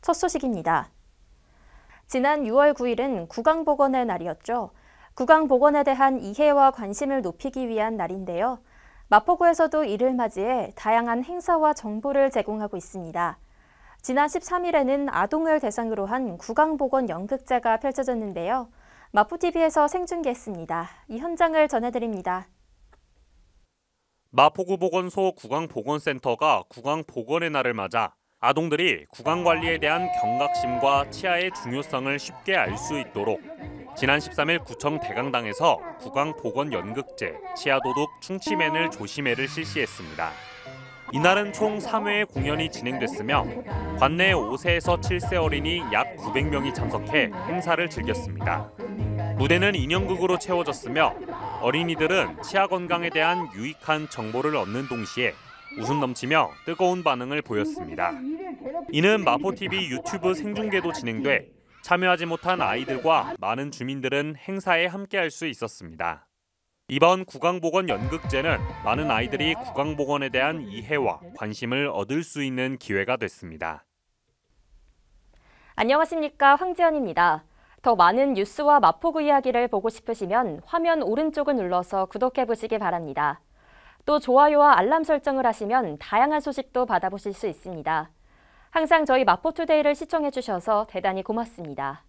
첫 소식입니다. 지난 6월 9일은 구강보건의 날이었죠. 구강보건에 대한 이해와 관심을 높이기 위한 날인데요. 마포구에서도 이를 맞이해 다양한 행사와 정보를 제공하고 있습니다. 지난 13일에는 아동을 대상으로 한 구강보건 연극제가 펼쳐졌는데요. 마포TV에서 생중계했습니다. 이 현장을 전해드립니다. 마포구 보건소 구강보건센터가 구강보건의 날을 맞아 아동들이 구강 관리에 대한 경각심과 치아의 중요성을 쉽게 알 수 있도록 지난 13일 구청 대강당에서 구강 보건 연극제 치아 도둑 충치맨을 조심해를 실시했습니다. 이날은 총 3회의 공연이 진행됐으며 관내 5세에서 7세 어린이 약 900명이 참석해 행사를 즐겼습니다. 무대는 인형극으로 채워졌으며 어린이들은 치아 건강에 대한 유익한 정보를 얻는 동시에 웃음 넘치며 뜨거운 반응을 보였습니다. 이는 마포TV 유튜브 생중계도 진행돼 참여하지 못한 아이들과 많은 주민들은 행사에 함께할 수 있었습니다. 이번 구강보건 연극제는 많은 아이들이 구강보건에 대한 이해와 관심을 얻을 수 있는 기회가 됐습니다. 안녕하십니까 황지연입니다. 더 많은 뉴스와 마포구 이야기를 보고 싶으시면 화면 오른쪽을 눌러서 구독해 보시기 바랍니다. 또 좋아요와 알람 설정을 하시면 다양한 소식도 받아보실 수 있습니다. 항상 저희 마포투데이를 시청해 주셔서 대단히 고맙습니다.